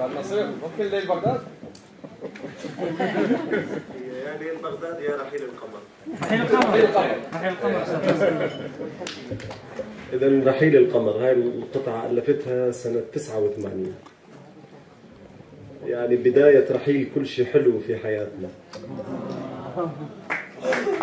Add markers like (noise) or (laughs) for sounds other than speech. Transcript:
بعد نصير ممكن ليل بغداد؟ يا ليل بغداد يا رحيل القمر. رحيل القمر. رحيل القمر. إذا رحيل القمر هاي القطعة ألفتها سنة 89 يعني بداية رحيل كل شيء حلو في حياتنا. (laughs)